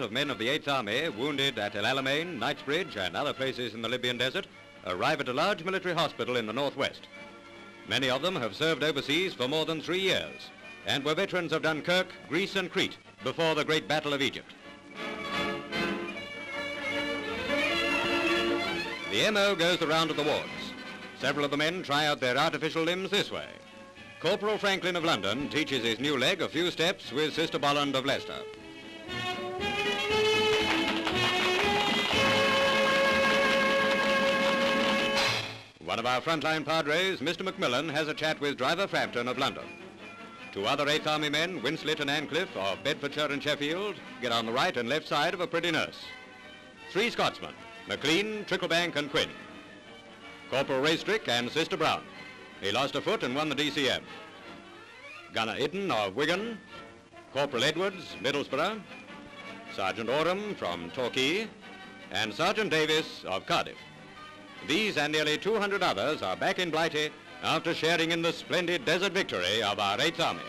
of men of the 8th Army wounded at El Alamein, Knightsbridge, and other places in the Libyan desert arrive at a large military hospital in the northwest. Many of them have served overseas for more than three years and were veterans of Dunkirk, Greece, and Crete before the Great Battle of Egypt. The MO goes the round of the wards. Several of the men try out their artificial limbs this way. Corporal Franklin of London teaches his new leg a few steps with Sister Bolland of Leicester. One of our frontline padres, Mr. Macmillan, has a chat with Driver Frampton of London. Two other 8th Army men, Winslet and Ancliffe of Bedfordshire and Sheffield, get on the right and left side of a pretty nurse. Three Scotsmen, McLean, Tricklebank and Quinn. Corporal Raystrick and Sister Brown. He lost a foot and won the DCM. Gunner Itten of Wigan, Corporal Edwards, Middlesbrough, Sergeant Oram from Torquay, and Sergeant Davis of Cardiff. These and nearly 200 others are back in Blighty after sharing in the splendid desert victory of our 8th Army.